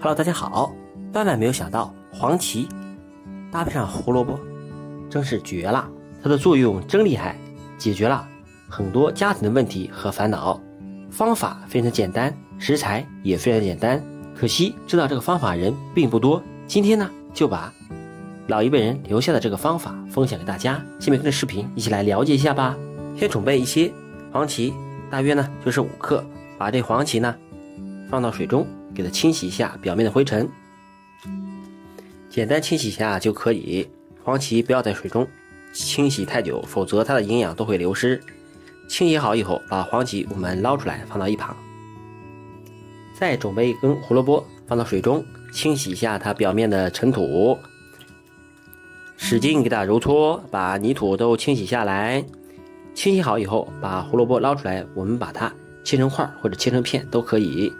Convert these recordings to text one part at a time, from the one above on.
Hello，大家好！万万没有想到，黄芪搭配上胡萝卜，真是绝了！它的作用真厉害，解决了很多家庭的问题和烦恼。方法非常简单，食材也非常简单。可惜知道这个方法人并不多。今天呢，就把老一辈人留下的这个方法分享给大家。下面跟着视频一起来了解一下吧。先准备一些黄芪，大约呢就是五克。把这黄芪呢放到水中。给它清洗一下表面的灰尘，简单清洗一下就可以。黄芪不要在水中清洗太久，否则它的营养都会流失。清洗好以后，把黄芪我们捞出来放到一旁。再准备一根胡萝卜放到水中清洗一下它表面的尘土，使劲给它揉搓，把泥土都清洗下来。清洗好以后，把胡萝卜捞出来，我们把它切成块或者切成片都可以。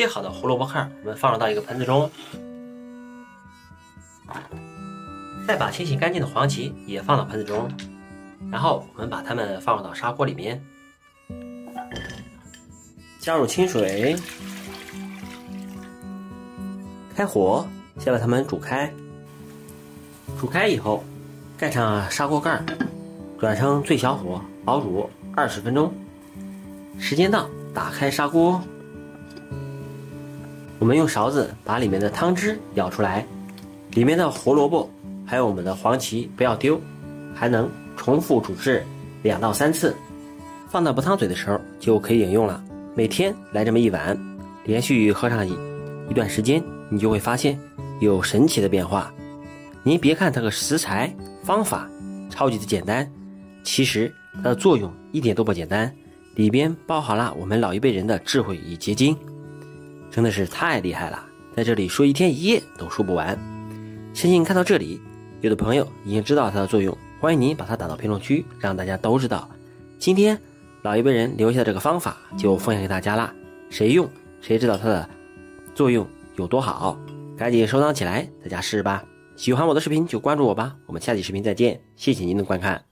切好的胡萝卜块，我们放入到一个盆子中，再把清洗干净的黄芪也放到盆子中，然后我们把它们放入到砂锅里面，加入清水，开火，先把它们煮开。煮开以后，盖上砂锅盖，转成最小火熬煮二十分钟。时间到，打开砂锅。我们用勺子把里面的汤汁舀出来，里面的胡萝卜还有我们的黄芪不要丢，还能重复煮制两到三次，放到不烫嘴的时候就可以饮用了。每天来这么一碗，连续喝上一一段时间，你就会发现有神奇的变化。您别看它个食材方法超级的简单，其实它的作用一点都不简单，里边包含了我们老一辈人的智慧与结晶。真的是太厉害了，在这里说一天一夜都说不完。相信看到这里，有的朋友已经知道它的作用，欢迎您把它打到评论区，让大家都知道。今天老一辈人留下的这个方法就分享给大家啦，谁用谁知道它的作用有多好，赶紧收藏起来，在家试试吧。喜欢我的视频就关注我吧，我们下期视频再见，谢谢您的观看。